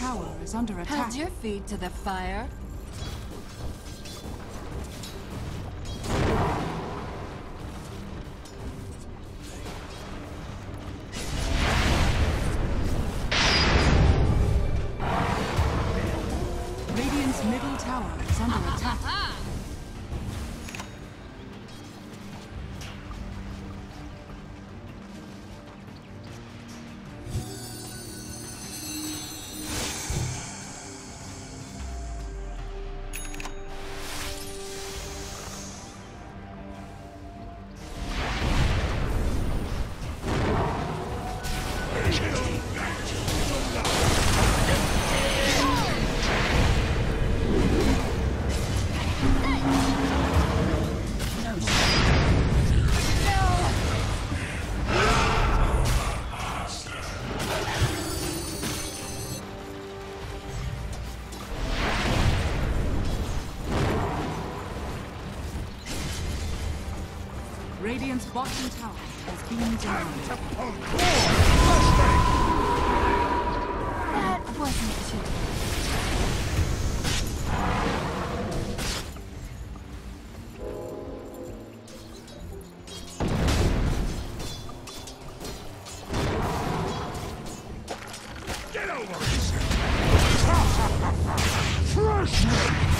tower is under attack. Hold your feet to the fire. Radiant's middle tower is under attack. Radiant's bottom tower has been denied. That wasn't too. Get over it! Fresh Silence.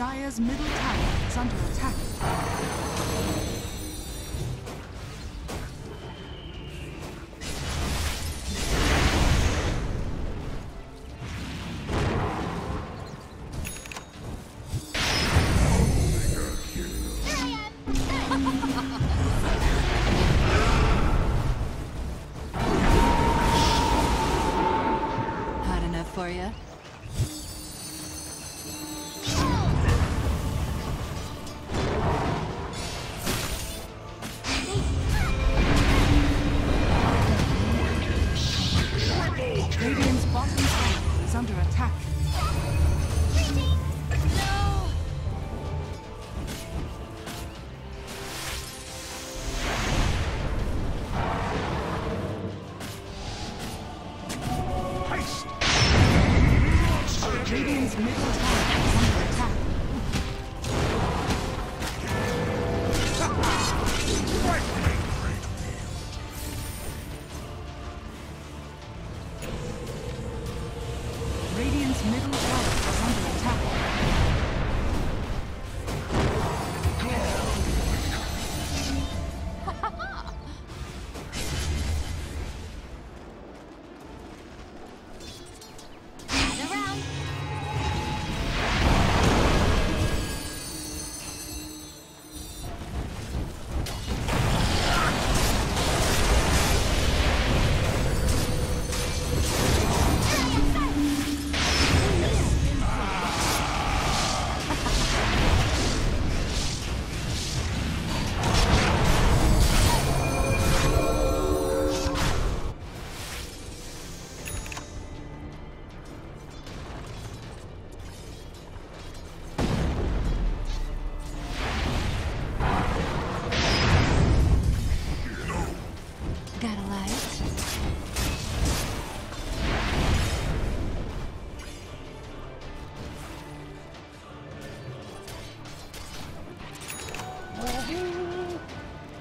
Dire's middle tower is under attack. Hot enough for you?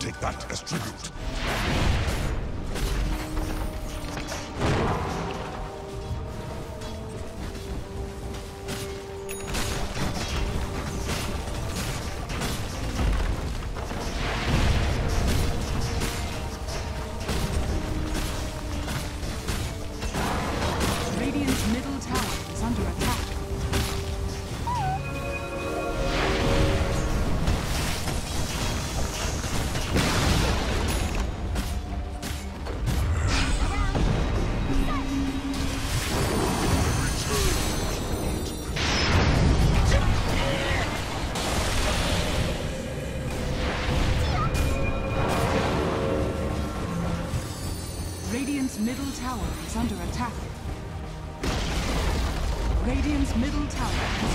take that as tribute. is under attack. Radiant's middle tower is